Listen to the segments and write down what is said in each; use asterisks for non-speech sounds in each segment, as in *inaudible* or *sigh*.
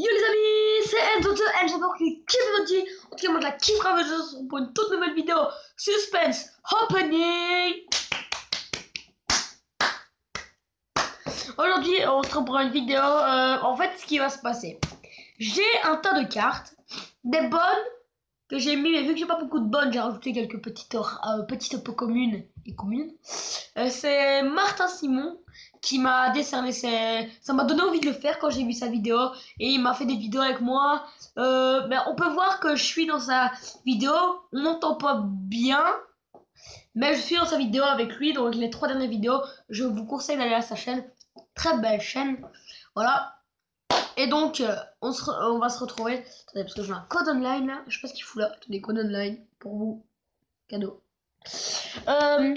Yo les amis, c'est Enzo de Enzo qui kiffe votre En tout cas, moi je la kifferai pour une toute nouvelle vidéo. Suspense Opening Aujourd'hui, on se retrouve pour une vidéo. Euh, en fait, ce qui va se passer, j'ai un tas de cartes, des bonnes que j'ai mis, mais vu que j'ai pas beaucoup de bonnes, j'ai rajouté quelques petites, euh, petites peu communes et communes. Euh, c'est Martin Simon qui m'a décerné ça m'a donné envie de le faire quand j'ai vu sa vidéo et il m'a fait des vidéos avec moi. Euh, ben, on peut voir que je suis dans sa vidéo on n'entend pas bien mais je suis dans sa vidéo avec lui. Donc les trois dernières vidéos je vous conseille d'aller à sa chaîne. Très belle chaîne. Voilà et donc euh, on, va se retrouver attendez parce que j'ai un code online là je sais pas ce qu'il fout là des codes online pour vous cadeau euh,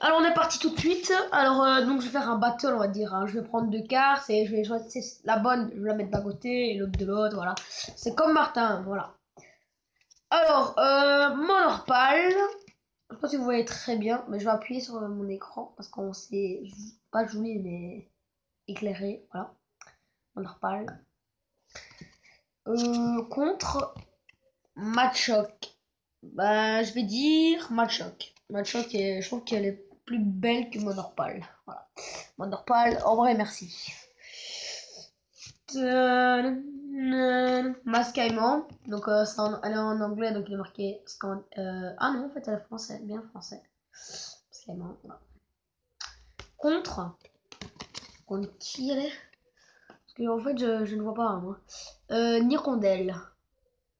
alors on est parti tout de suite. Alors euh, donc je vais faire un battle on va dire. Hein. Je vais prendre deux cartes et je vais choisir la bonne, je vais la mettre d'un côté et l'autre de l'autre. Voilà. C'est comme Martin, voilà. Alors mon orpal. Je sais pas si vous voyez très bien, mais je vais appuyer sur mon écran parce qu'on sait pas jouer mais éclairé. Voilà. Orpal. Euh, contre Matchok. Bah, je vais dire Matchok. Matchok, et je trouve qu'elle est plus belle que Monorpal. Voilà. Monorpal, en vrai, merci. Mascaïment. Donc, euh, elle est en anglais, donc il est marqué. Euh, ah non, en fait, elle est français, bien français. Mascaïment, voilà. Contre. Contre qui elle est Parce en fait, je, ne vois pas, moi. Euh, Nirondelle.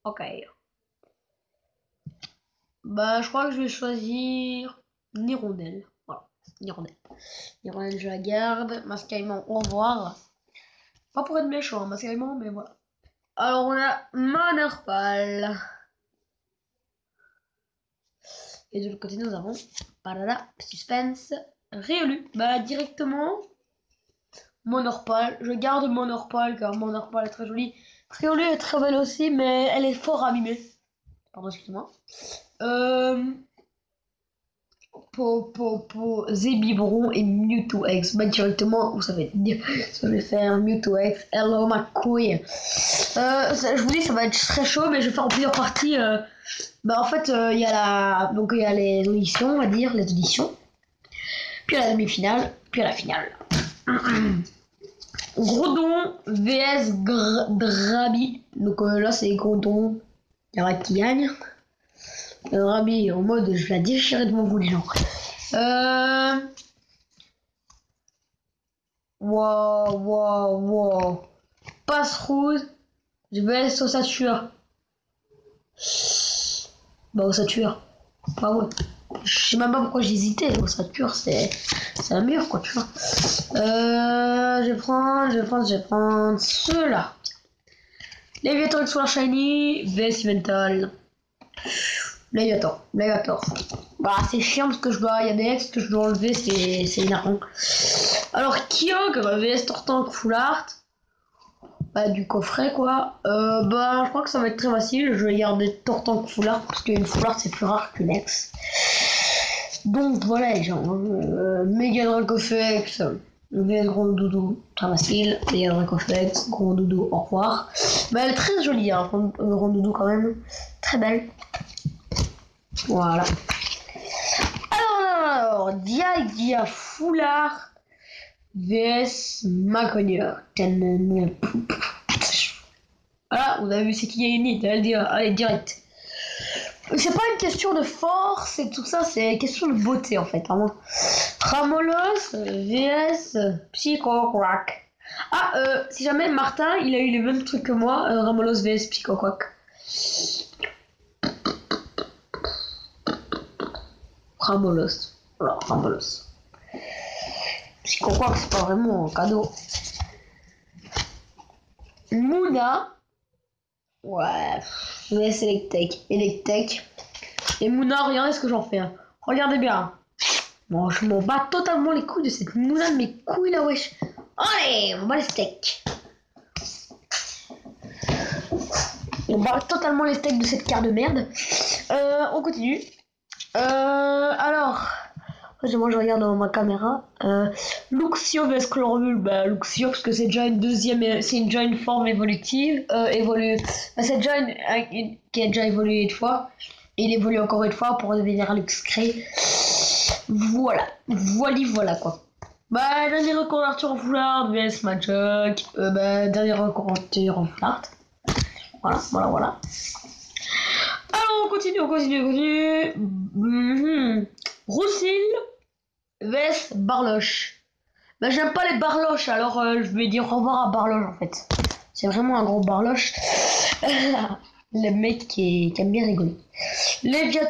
Ok. Bah, je crois que je vais choisir Nirondelle. Voilà, Nirondelle. Nirondelle, je la garde. Mascaïment, au revoir. Pas pour être méchant, Mascaïment, mais voilà. Alors, on a Monorpal. Et de l'autre côté, nous avons Parada, Suspense, Réolu. Bah, directement, Monorpal. Je garde Monorpal car Monorpal est très joli. Réolu est très belle aussi, mais elle est fort abîmée. Pardon, excusez-moi. Euh, po, Zébibron et Mewtwo X. Bah, directement, vous savez, *laughs* je vais faire Mewtwo X. Hello, ma couille. Euh, je vous dis, ça va être très chaud, mais je vais faire en plusieurs parties. Euh, bah, en fait, il y a la, donc il y a les auditions, on va dire, les auditions. Puis la demi-finale, puis la finale. *coughs* Grodon vs Drabi. Donc là, c'est Grodon. Il y aura qui gagne. Rabi en mode je la déchirer devant vous les gens. Euh... Wow, wow, wow. Passe rouge. Je vais sur Sature. Bah au Sature. Bah ouais. Je sais même pas pourquoi j'hésitais. Au Sature c'est c'est la meilleure quoi tu vois. Euh, je vais prendre, je vais prendre, je vais prendre ceux-là. Léviathan Soir Shiny, VS Mental. Léviathan, Léviathan. Bah, c'est chiant parce que je dois. Il y a des ex que je dois enlever, c'est énervant. Alors, Kyogre VS Tortank Full Art. Bah, du coffret quoi. Euh, bah, je crois que ça va être très facile. Je vais garder Tortank Full Art parce qu'une Full Art c'est plus rare qu'une ex. Donc voilà les gens. Euh, Mega Dracofex. VS Grand Doudou, très facile. Mega Dracofex, Grand Doudou, au revoir. Bah, elle est très jolie, hein, Grand Doudou quand même. Très belle. Voilà. Alors, Dia Dia Foulard vs Macogneur. Voilà, vous avez vu c'est qui est unité, allez, direct. C'est pas une question de force et tout ça, c'est une question de beauté en fait. Ramolos vs Psycho Quack. Ah, euh, si jamais Martin il a eu les mêmes trucs que moi, euh, Ramolos vs Psycho Quack. Ramolos. Voilà, Ramolos. Si qu'on croit que c'est pas vraiment un cadeau. Mouna. Ouais, je vais laisser Electek. Electek. Et Mouna, regardez ce que j'en fais. Hein. Regardez bien. Bon, je m'en bats totalement les couilles de cette Mouna de mes couilles là, wesh. Allez, on bat les steaks. On bat totalement les steaks de cette carte de merde. Euh, on continue. Euh, alors, moi je regarde dans ma caméra. Euh, Luxio vs bah Luxio parce que c'est déjà une deuxième, c'est déjà une forme évolutive, euh, évolue. Bah, c'est déjà une, qui a déjà évolué une fois. Et il évolue encore une fois pour devenir Luxcré. Voilà, voilà, voilà quoi. Bah, dernier reconvertir en foulard, vs Magic. Euh, bah, dernier reconvertir en foulard. Voilà, voilà, voilà. Alors, on continue, on continue, on continue. Mm vs Barloche. Bah, j'aime pas les Barloches, alors euh, je vais dire au revoir à Barloche en fait. C'est vraiment un gros Barloche. *laughs* le mec qui, aime bien rigoler. Léviat...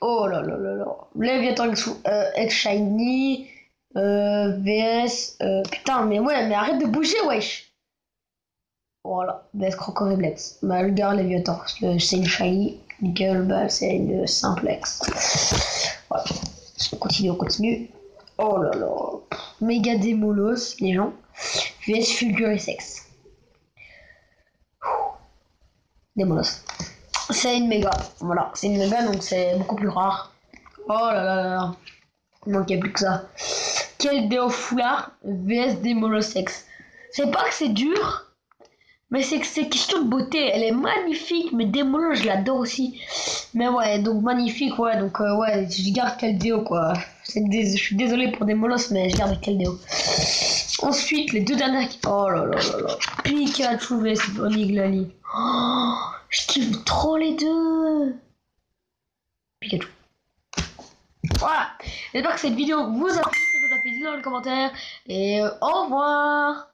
Oh là là là là. Léviathan euh, ex Shiny. Euh, VS. Euh, putain, mais ouais, mais arrête de bouger, wesh. Voilà, VS Crocoriblex. Bah, le gars, c'est une Shiny. Nickel, bah, c'est une simplex. Voilà. On continue, on continue. Oh là là. Méga démolos, les gens. VS Fulgurisex. Démolos. C'est une méga. Voilà, c'est une méga donc c'est beaucoup plus rare. Oh là là là là. Il manquait plus que ça. Quel déo foulard VS Démolosex. C'est pas que c'est dur, mais c'est que c'est question de beauté. Elle est magnifique, mais Démolo, je l'adore aussi. Mais ouais, donc magnifique, ouais. Donc euh, ouais, je garde Keldeo, quoi. Je suis désolé pour Démolos, mais je garde Keldeo. Ensuite, les deux dernières. Oh là là là là. Pikachu vs Oniglali. Oh, je kiffe trop les deux. Pikachu. Voilà. J'espère que cette vidéo vous a plu. Si vous a plu, dites-le dans les commentaires. Et au revoir.